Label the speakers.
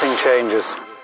Speaker 1: everything changes.